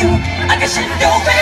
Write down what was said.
you. I can see no way.